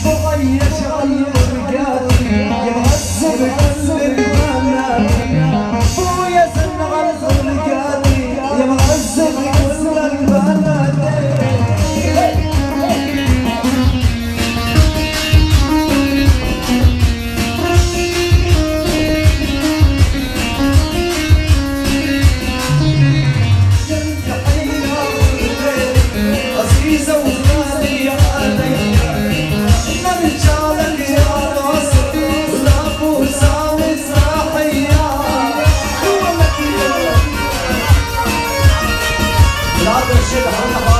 ここにいる Father, shoot the whole